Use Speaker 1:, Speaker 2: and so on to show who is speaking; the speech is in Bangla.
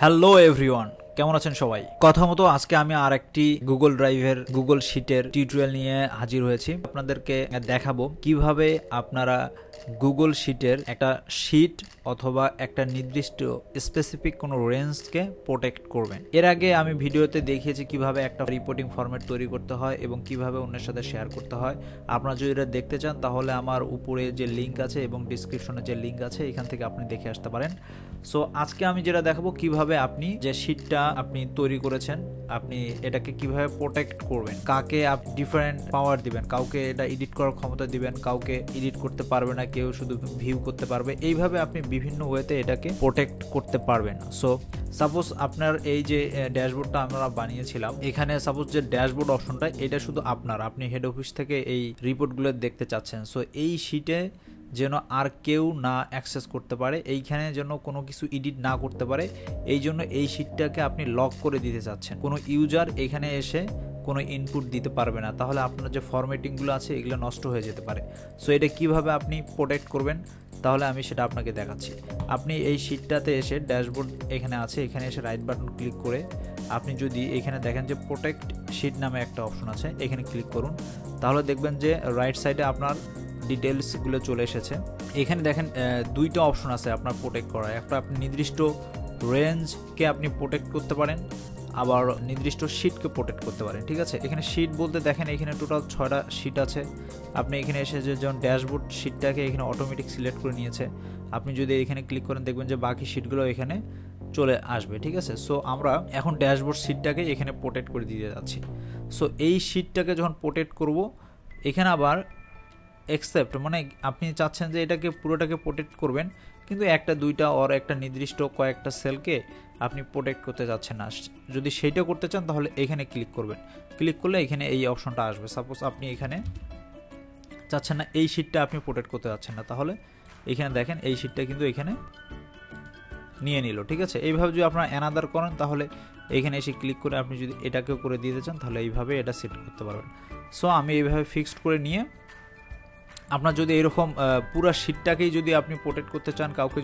Speaker 1: হ্যালো এভরিওয়ান কেমন আছেন সবাই? কথা মতো আজকে আমি আর একটি গুগল ড্রাইভের গুগল শিটের টিউটোরিয়াল নিয়ে হাজির হয়েছি। আপনাদেরকে দেখাবো কীভাবে আপনারা গুগল শিটের একটা শিট অথবা একটা নির্দিষ্ট স্পেসিফিক কোনো রেঞ্জকে প্রোটেক্ট করবেন। এর আগে আমি ভিডিওতে দেখিয়েছি কীভাবে একটা রিপোর্টিং ফরম্যাট তৈরি করতে হয় এবং কীভাবে অন্যের সাথে শেয়ার করতে হয়। আপনারা যদি এটা দেখতে চান, তাহলে আমার উপরে যে লিঙ্ক আছে এবং ডিসক্রিপশনে যে লিঙ্ক আছে, এখান থেকে আপনি দেখে আসতে পারেন। সো আজকে আমি যেটা দেখাবো, কীভাবে আপনি যে শিটটা আপনি তৈরি করেছেন, আপনি এটাকে কীভাবে প্রোটেক্ট করবেন, কাকে আপনি ডিফারেন্ট পাওয়ার দিবেন, কাউকে এটা এডিট করার ক্ষমতা দিবেন, কাউকে এডিট করতে পারবে না, কেউ শুধু ভিউ করতে পারবে। এইভাবে আপনি বিভিন্ন ওয়েতে এটাকে প্রোটেক্ট করতে পারবেন সো সাপোজ আপনার এই যে ড্যাশবোর্ডটা আমরা বানিয়েছিলাম, এখানে সাপোজ যে ড্যাশবোর্ড অপশনটা এটা শুধু আপনার, আপনি হেড অফিস থেকে এই রিপোর্টগুলো দেখতে চাচ্ছেন। সো এই শিটে যেন আর কেউ না অ্যাক্সেস করতে পারে, এইখানে যেন কোনো কিছু এডিট না করতে পারে, এই জন্য এই শিটটাকে আপনি লক করে দিতে চাচ্ছেন। কোনো ইউজার এখানে এসে কোনো ইনপুট দিতে পারবে না। তাহলে আপনার যে ফরম্যাটিংগুলো আছে, এগুলো নষ্ট হয়ে যেতে পারে। সো এটা কীভাবে আপনি প্রোটেক্ট করবেন? তাহলে আমি সেটা আপনাকে দেখাচ্ছি। আপনি এই শিটটাতে এসে ড্যাশবোর্ড এখানে আছে, এখানে এসে রাইট বাটন ক্লিক করে আপনি যদি এখানে দেখেন যে প্রোটেক্ট শিট নামে একটা অপশন আছে, এখানে ক্লিক করুন। তাহলে দেখবেন যে রাইট সাইডে আপনার ডিটেলসগুলো চলে এসেছে। এখানে দেখেন দুইটা অপশন আছে আপনার প্রোটেক্ট করার। একটা আপনি নির্দিষ্ট রেঞ্জকে আপনি প্রোটেক্ট করতে পারেন আবার নির্দিষ্ট শিটকে প্রোটেক্ট করতে পারেন, ঠিক আছে? এখানে শিট বলতে দেখেন, এখানে টোটাল ছয়টা শিট আছে। আপনি এখানে এসে যে যেমন ড্যাশবোর্ড শিটটাকে এখানে অটোমেটিক সিলেক্ট করে নিয়েছে, আপনি যদি এখানে ক্লিক করেন, দেখবেন যে বাকি শিটগুলো এখানে চলে আসবে, ঠিক আছে? সো আমরা এখন ড্যাশবোর্ড শিটটাকে এখানে প্রোটেক্ট করে দিতে যাচ্ছি। সো এই শিটটাকে যখন প্রোটেক্ট করব, এখানে আবার এক্সেপ্ট মানে আপনি চাচ্ছেন যে এটাকে, পুরোটাকে প্রোটেক্ট করবেন, কিন্তু একটা, দুইটা ওর একটা নির্দিষ্ট কয়েকটা সেলকে আপনি প্রোটেক্ট করতে যাচ্ছেন না। যদি সেইটা করতে চান, তাহলে এখানে ক্লিক করবেন। ক্লিক করলে এখানে এই অপশনটা আসবে। সাপোজ আপনি এখানে চাচ্ছেন না, এই শিটটা আপনি প্রোটেক্ট করতে যাচ্ছেন না, তাহলে এখানে দেখেন এই শিটটা কিন্তু এখানে নিয়ে নিল, ঠিক আছে? এইভাবে যদি আপনারা অ্যানাদার করেন, তাহলে এখানে এসে ক্লিক করে আপনি যদি এটাকেও করে দিতে চান, তাহলে এইভাবে এটা সেট করতে পারবেন। সো আমি এইভাবে ফিক্সড করে নিয়ে, আপনার যদি এরকম পুরো শিটটাকেই যদি আপনি প্রোটেক্ট করতে চান, কাউকে